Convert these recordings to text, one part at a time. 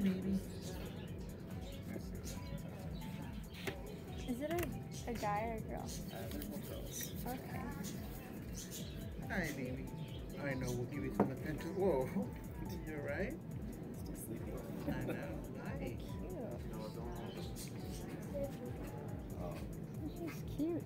baby. Is it a, a guy or a girl? Uh, they're both girls. Okay. Hi, baby. I know we'll give you some attention. Whoa, you're right. I know. Hi. Cute. Oh. She's cute.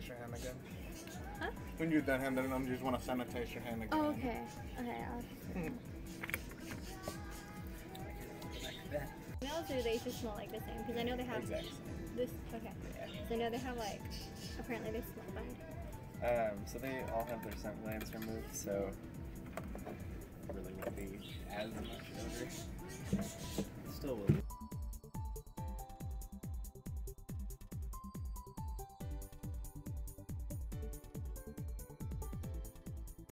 Sanitize your hand again. Huh? When you're done handling them, you just want to sanitize your hand again. Oh, okay. Okay. I'll... Nails or they just smell like the same? Because I know they have Exactly. this. Okay. So I know they have like. Apparently they smell bad. Um, so they all have their scent glands removed, so really won't be as much odor. Still will. be.